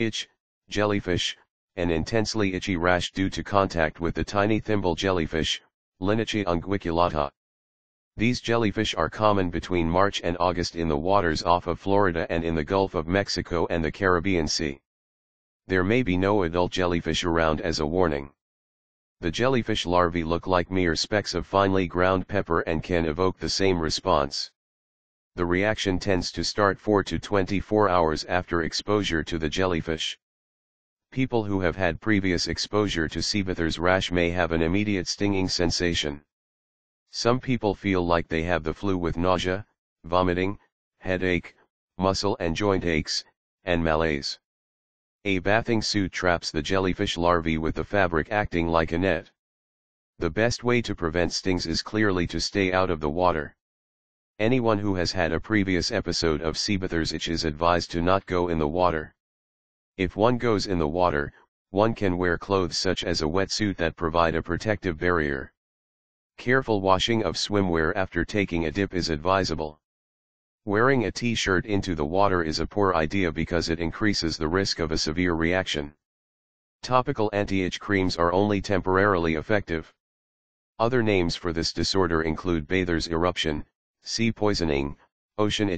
Itch, jellyfish, an intensely itchy rash due to contact with the tiny thimble jellyfish, Linuche unguiculata. These jellyfish are common between March and August in the waters off of Florida and in the Gulf of Mexico and the Caribbean Sea. There may be no adult jellyfish around as a warning. The jellyfish larvae look like mere specks of finely ground pepper and can evoke the same response. The reaction tends to start 4 to 24 hours after exposure to the jellyfish. People who have had previous exposure to seabather's rash may have an immediate stinging sensation. Some people feel like they have the flu with nausea, vomiting, headache, muscle and joint aches, and malaise. A bathing suit traps the jellyfish larvae with the fabric acting like a net. The best way to prevent stings is clearly to stay out of the water. Anyone who has had a previous episode of seabather's itch is advised to not go in the water. If one goes in the water, one can wear clothes such as a wetsuit that provide a protective barrier. Careful washing of swimwear after taking a dip is advisable. Wearing a t-shirt into the water is a poor idea because it increases the risk of a severe reaction. Topical anti-itch creams are only temporarily effective. Other names for this disorder include bather's eruption, sea poisoning, ocean